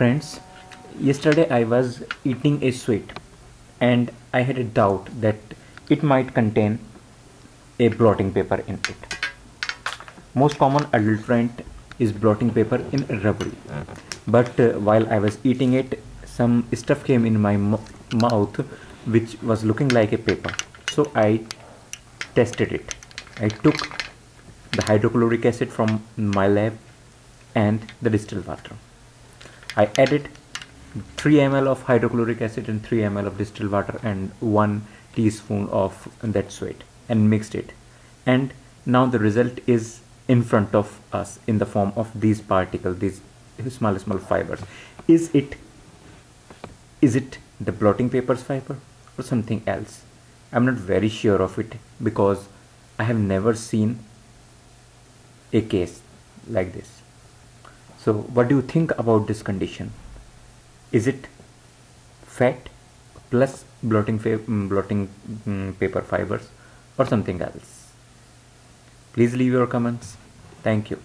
Friends, yesterday I was eating a sweet and I had a doubt that it might contain a blotting paper in it. Most common adulterant is blotting paper in rabri. But uh, while I was eating it, some stuff came in my mouth which was looking like a paper. So I tested it. I took the hydrochloric acid from my lab and the distilled water. I added 3 ml of hydrochloric acid and 3 ml of distilled water and 1 teaspoon of that sweat and mixed it. And now the result is in front of us in the form of these particles these small small fibers. Is it is it the blotting papers fiber or something else? I'm not very sure of it because i have never seen a case like this so what do you think about this condition? Is it fat plus blotting, mm, blotting um, paper fibers or something else? Please leave your comments. Thank you